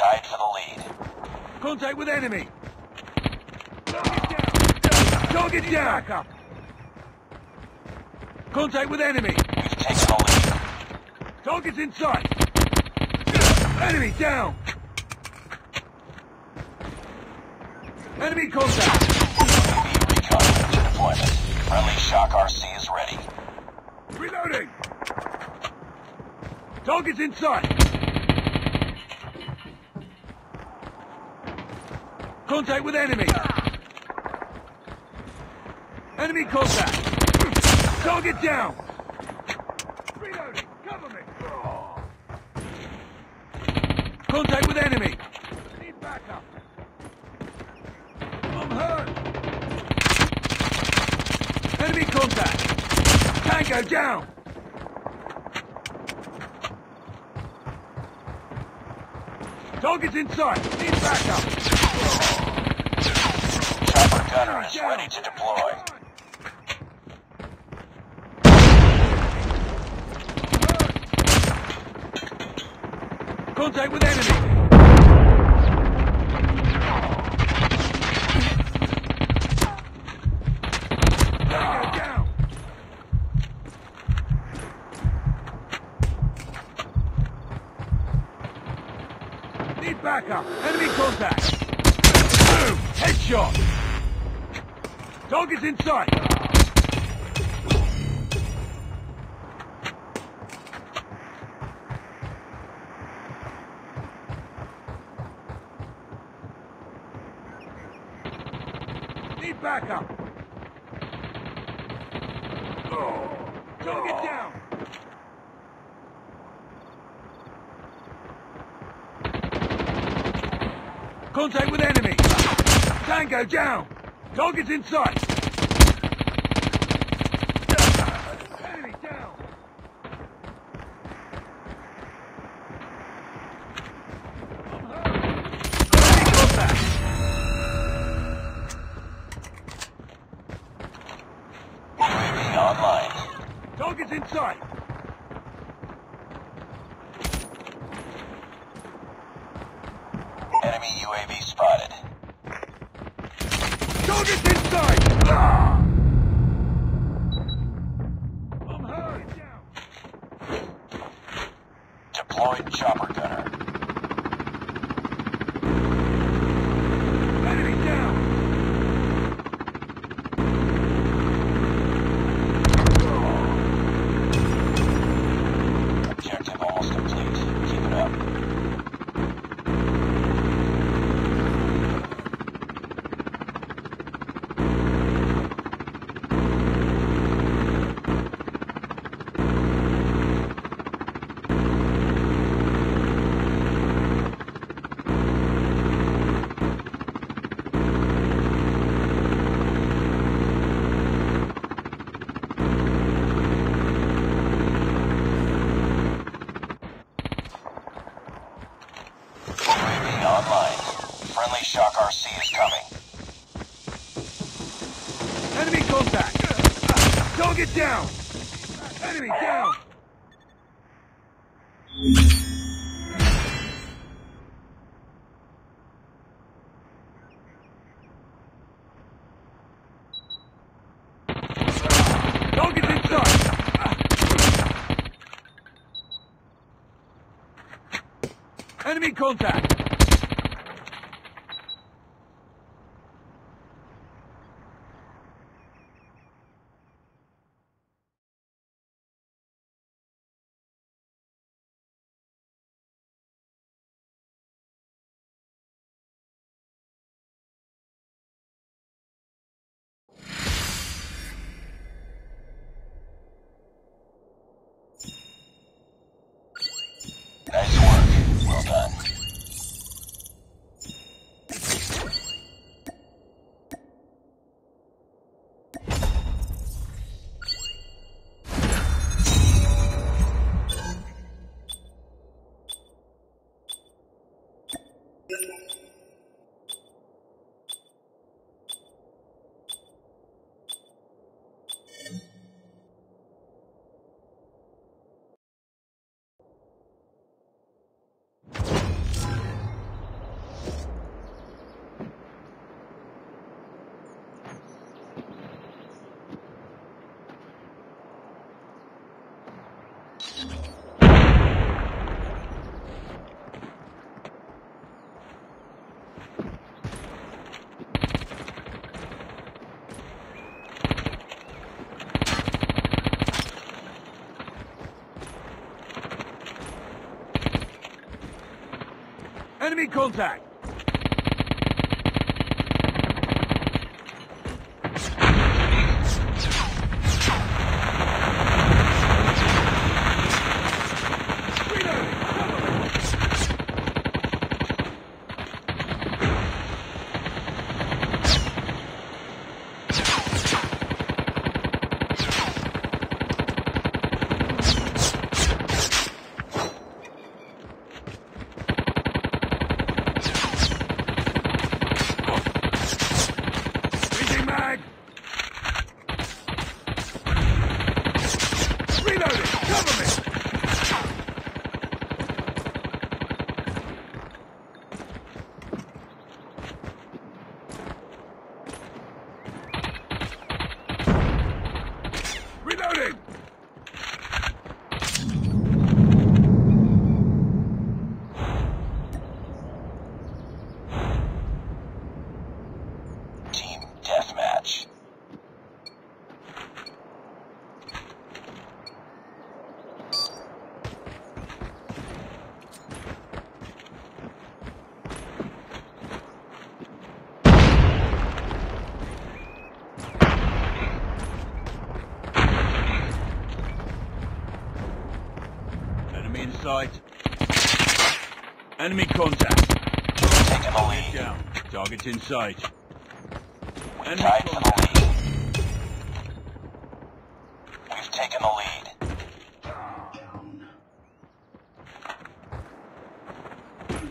tied for the lead. Contact with enemy. Target down. Target down. Contact with enemy. We've taken the lead. Target's inside. Enemy down. Enemy contact. UAV recon for deployment. Friendly Shock RC is ready. Reloading. Target's inside. Contact with enemy. Enemy contact. Target down. Reloading. Cover me. Contact with enemy. Need backup. I'm hurt. Enemy contact. Tango down. Target's inside. Need backup. Gunner is ready to deploy. Contact with enemy. Down. Target's inside. Need backup. Oh, target down. Contact with enemy. Tango down. Target's inside. Enemy contact. Enemy contact! Reloading! Cover me! Changing mag! Reloading! Cover me! Reloading! Team deathmatch. Enemy sight. Enemy contact. Taking the lead. Down. Target's in sight. Enemy Tied for the lead. We've taken the lead.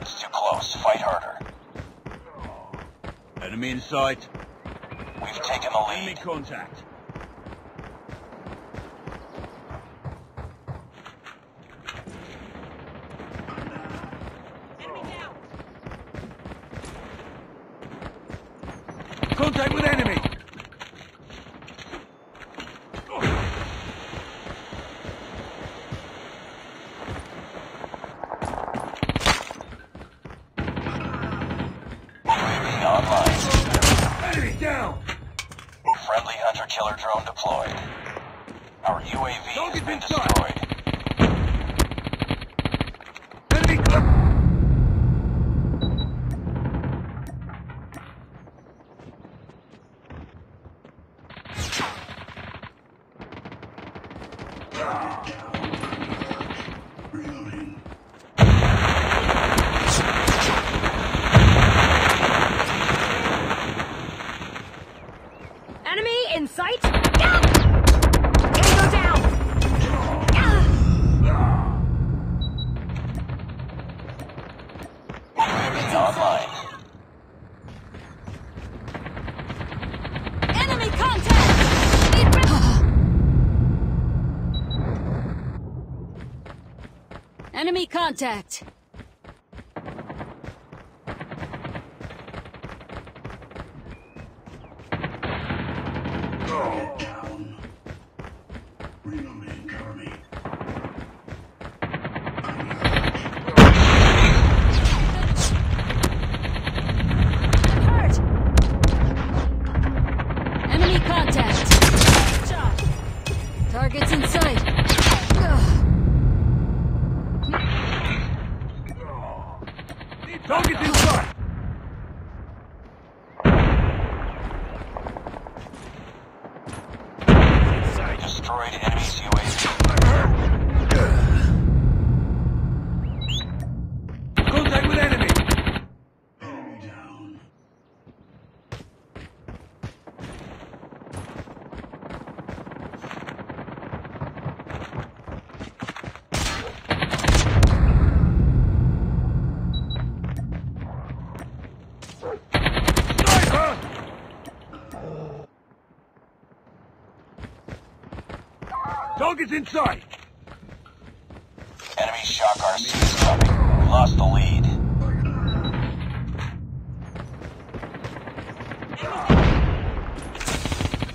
It's too close. Fight harder. Enemy in sight. We've taken the Enemy lead. contact. Contact with enemy. UAV online. Enemy down. Hunter-killer drone deployed. Our UAV has Target's been destroyed. Enemy in sight. Ah! Tango down. Ah! UAV online. Enemy contact. Need re- Enemy contact. Target's in sight. Enemy shock RC is coming. We lost the lead.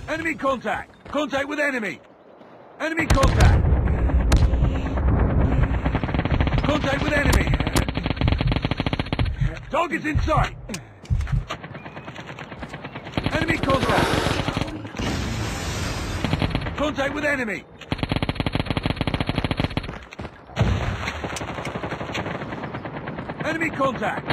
Enemy contact. Contact with enemy. Enemy contact. Contact with enemy. Target's in sight. Enemy contact. Contact with enemy. Enemy contact.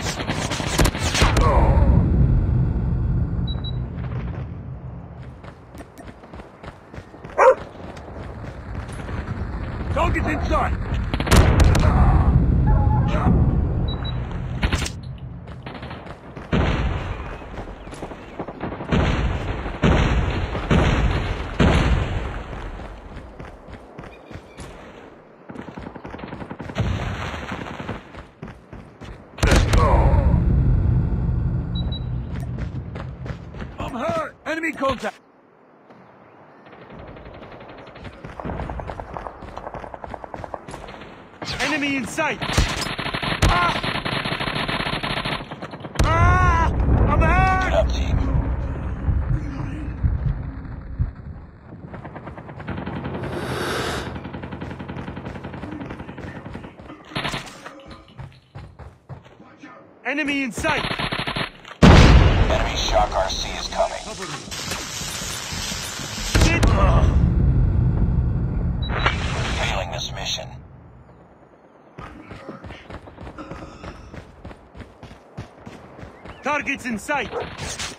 Target's in sight. I'm hurt. Enemy contact. Enemy in sight! Ah! Ah! I'm hurt! up, team. Enemy in sight! Enemy Shock RC is coming. Targets in sight!